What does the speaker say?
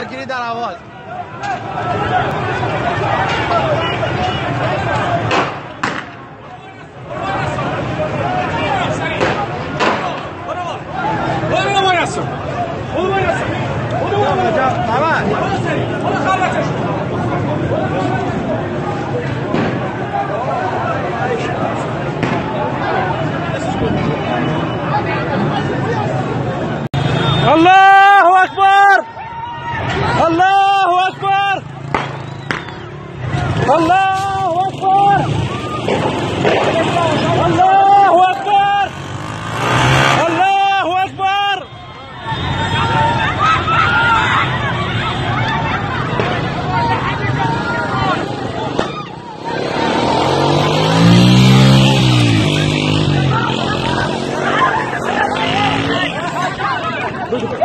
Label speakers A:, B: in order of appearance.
A: dar, queria dar a voz. Allah! الله أكبر. الله أكبر. الله أكبر. الله أكبر. Look.